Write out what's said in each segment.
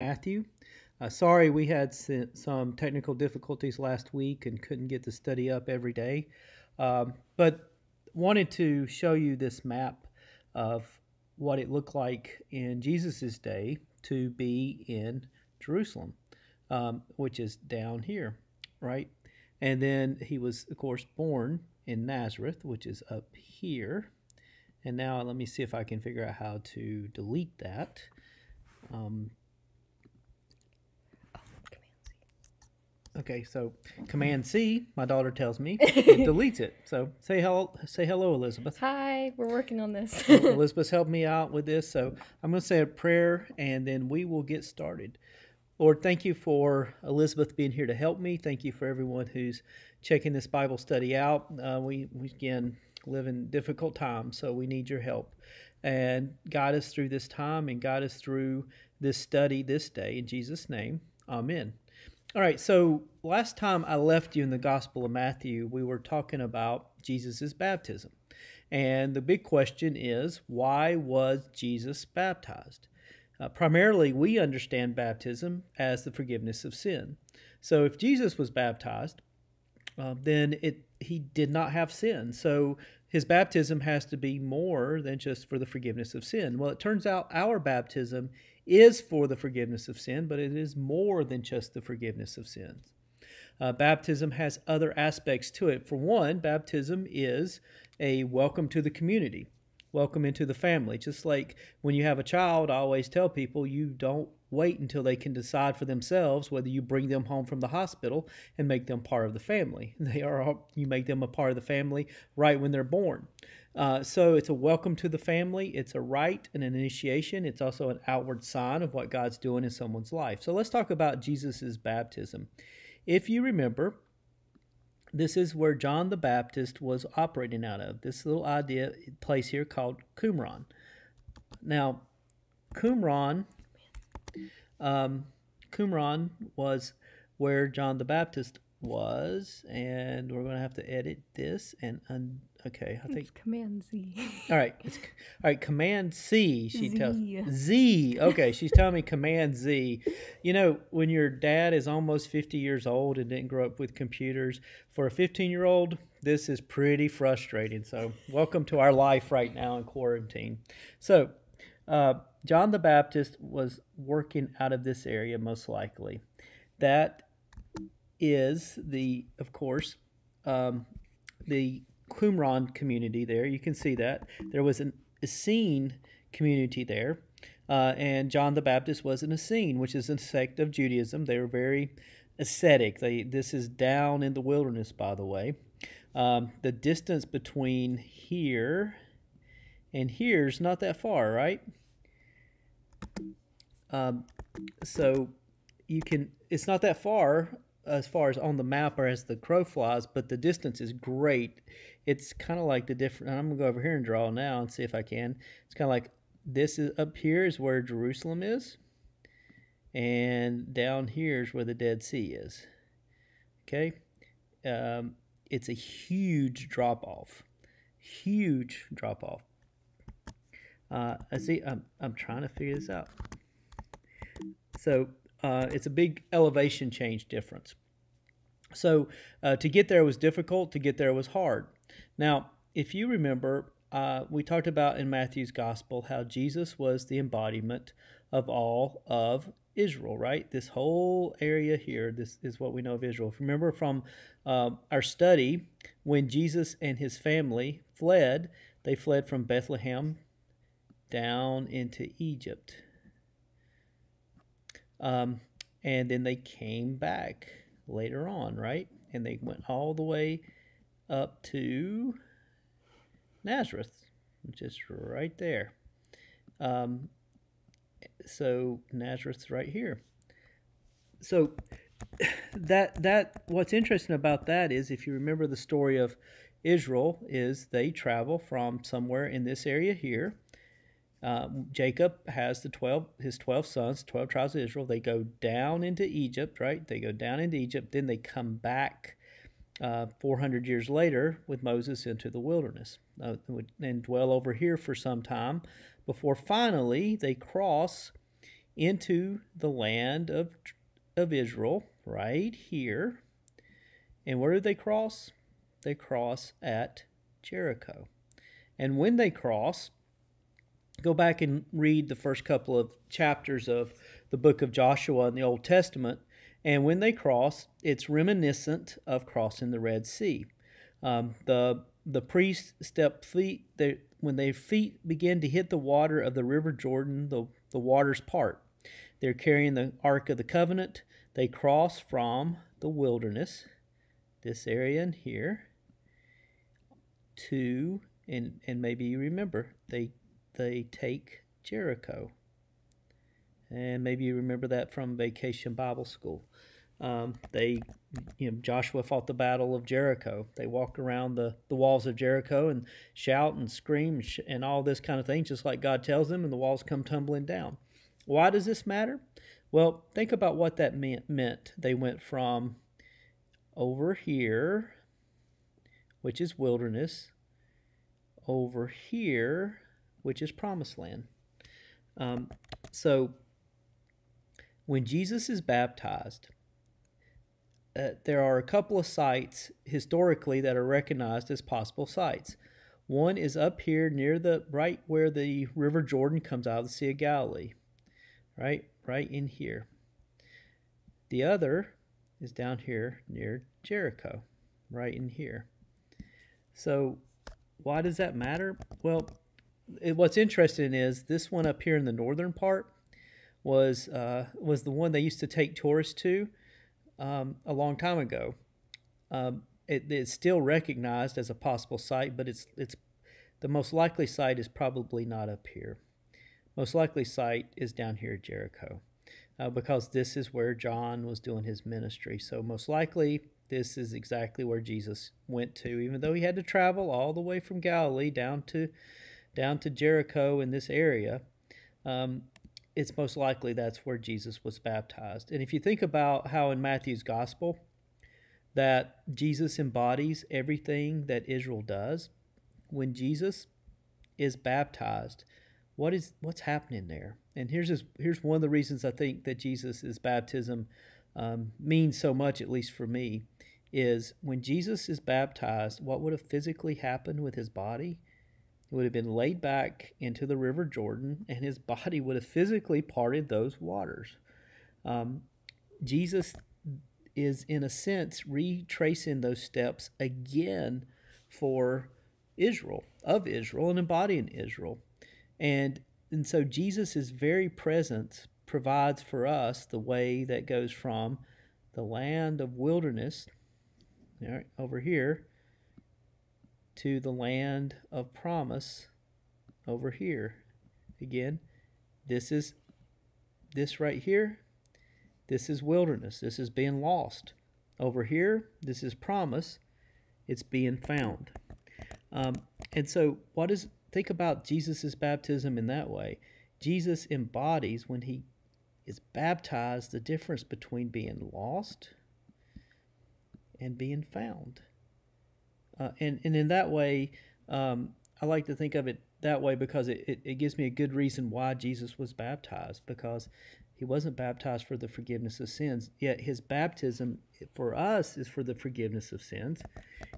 Matthew. Uh, sorry, we had some technical difficulties last week and couldn't get the study up every day, um, but wanted to show you this map of what it looked like in Jesus' day to be in Jerusalem, um, which is down here, right? And then he was, of course, born in Nazareth, which is up here. And now let me see if I can figure out how to delete that. Um, Okay, so Command C, my daughter tells me, it deletes it. So say hello, say hello, Elizabeth. Hi, we're working on this. Elizabeth's helped me out with this, so I'm going to say a prayer and then we will get started. Lord, thank you for Elizabeth being here to help me. Thank you for everyone who's checking this Bible study out. Uh, we, we again live in difficult times, so we need your help. And guide us through this time and guide us through this study this day. In Jesus' name, amen. All right, so last time I left you in the Gospel of Matthew, we were talking about Jesus' baptism. And the big question is why was Jesus baptized? Uh, primarily, we understand baptism as the forgiveness of sin. So if Jesus was baptized, uh, then it he did not have sin. So his baptism has to be more than just for the forgiveness of sin. Well, it turns out our baptism is for the forgiveness of sin, but it is more than just the forgiveness of sins. Uh, baptism has other aspects to it. For one, baptism is a welcome to the community, welcome into the family. Just like when you have a child, I always tell people you don't wait until they can decide for themselves whether you bring them home from the hospital and make them part of the family. They are you make them a part of the family right when they're born. Uh, so it's a welcome to the family. It's a rite and an initiation. It's also an outward sign of what God's doing in someone's life. So let's talk about Jesus' baptism. If you remember, this is where John the Baptist was operating out of. This little idea place here called Qumran. Now, Qumran, um, Qumran was where John the Baptist was, and we're going to have to edit this and un- okay. I think it's Command Z. all right, it's all right. Command C. She Z. tells Z. Okay, she's telling me Command Z. You know, when your dad is almost fifty years old and didn't grow up with computers, for a fifteen-year-old, this is pretty frustrating. So, welcome to our life right now in quarantine. So, uh, John the Baptist was working out of this area most likely. That is the, of course, um, the Qumran community there. You can see that. There was an Essene community there. Uh, and John the Baptist was an Essene, which is a sect of Judaism. They were very ascetic. They, this is down in the wilderness, by the way. Um, the distance between here and here is not that far, right? Um, so you can, it's not that far as far as on the map or as the crow flies, but the distance is great. It's kind of like the different. I'm gonna go over here and draw now and see if I can. It's kind of like this is up here is where Jerusalem is, and down here is where the Dead Sea is. Okay, um, it's a huge drop off, huge drop off. Uh, I see. I'm I'm trying to figure this out. So uh, it's a big elevation change difference. So uh, to get there was difficult, to get there was hard. Now, if you remember, uh, we talked about in Matthew's gospel how Jesus was the embodiment of all of Israel, right? This whole area here, this is what we know of Israel. If you Remember from uh, our study, when Jesus and his family fled, they fled from Bethlehem down into Egypt. Um, and then they came back later on, right? And they went all the way up to Nazareth, which is right there. Um, so Nazareth's right here. So that that what's interesting about that is if you remember the story of Israel is they travel from somewhere in this area here um, Jacob has the 12 his 12 sons, 12 tribes of Israel. They go down into Egypt, right? They go down into Egypt, then they come back uh, 400 years later with Moses into the wilderness uh, and dwell over here for some time before finally they cross into the land of of Israel, right here. And where do they cross? They cross at Jericho. And when they cross, go back and read the first couple of chapters of the book of Joshua in the Old Testament. And when they cross, it's reminiscent of crossing the Red Sea. Um, the the priests step feet they, when their feet begin to hit the water of the river Jordan, the, the waters part. They're carrying the Ark of the Covenant. They cross from the wilderness, this area in here, to and and maybe you remember they they take Jericho. And maybe you remember that from Vacation Bible School. Um, they, you know, Joshua fought the battle of Jericho. They walk around the, the walls of Jericho and shout and scream and, sh- and all this kind of thing, just like God tells them, and the walls come tumbling down. Why does this matter? Well, think about what that meant. meant. They went from over here, which is wilderness, over here, which is promised land. Um, so when Jesus is baptized, uh, there are a couple of sites historically that are recognized as possible sites. One is up here near the right where the River Jordan comes out of the Sea of Galilee, right, right in here. The other is down here near Jericho, right in here. So, why does that matter? Well, it, what's interesting is this one up here in the northern part was uh, was the one they used to take tourists to um, a long time ago. Um, it, it's still recognized as a possible site, but it's it's the most likely site is probably not up here. Most likely site is down here at Jericho, uh, because this is where John was doing his ministry. So most likely this is exactly where Jesus went to, even though he had to travel all the way from Galilee down to down to Jericho in this area. Um, it's most likely that's where Jesus was baptized. And if you think about how in Matthew's gospel that Jesus embodies everything that Israel does, when Jesus is baptized, what is what's happening there? And here's here's one of the reasons I think that Jesus' baptism um, means so much, at least for me, is when Jesus is baptized, what would have physically happened with his body? Would have been laid back into the River Jordan, and his body would have physically parted those waters. Um, Jesus is, in a sense, retracing those steps again for Israel, of Israel, and embodying Israel. And, and so Jesus' very presence provides for us the way that goes from the land of wilderness right, over here to the land of promise over here. Again, this is this right here. This is wilderness. This is being lost. Over here, this is promise. It's being found. Um, and so, what is think about Jesus' baptism in that way? Jesus embodies when he is baptized the difference between being lost and being found. Uh, and, and in that way, um, I like to think of it that way because it, it, it, gives me a good reason why Jesus was baptized because he wasn't baptized for the forgiveness of sins. Yet his baptism for us is for the forgiveness of sins.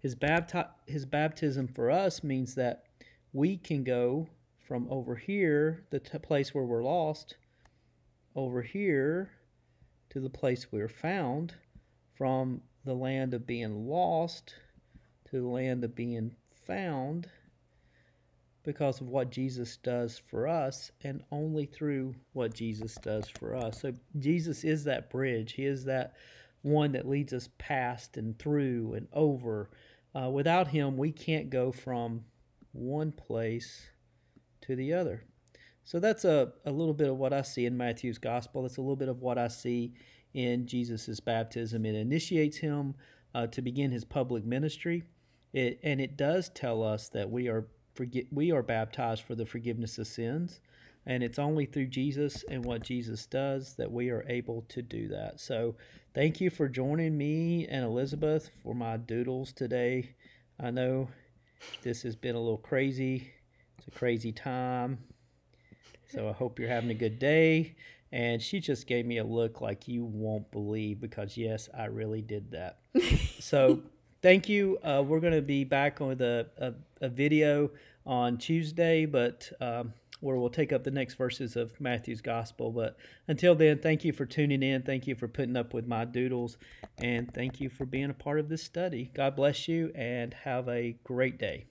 His, bapti- his baptism for us means that we can go from over here, the place where we're lost, over here to the place we're found, from the land of being lost to the land of being found because of what Jesus does for us and only through what Jesus does for us. So Jesus is that bridge. He is that one that leads us past and through and over. Uh, without him, we can't go from one place to the other. So that's a, a little bit of what I see in Matthew's gospel. That's a little bit of what I see in Jesus' baptism. It initiates him uh, to begin his public ministry. It, and it does tell us that we are forget, we are baptized for the forgiveness of sins, and it's only through Jesus and what Jesus does that we are able to do that. So, thank you for joining me and Elizabeth for my doodles today. I know this has been a little crazy. It's a crazy time. So I hope you're having a good day. And she just gave me a look like you won't believe because, yes, I really did that. so, thank you. Uh, we're going to be back with a, a, a, video on Tuesday, but um, where we'll take up the next verses of Matthew's gospel. But until then, thank you for tuning in. Thank you for putting up with my doodles. And thank you for being a part of this study. God bless you and have a great day.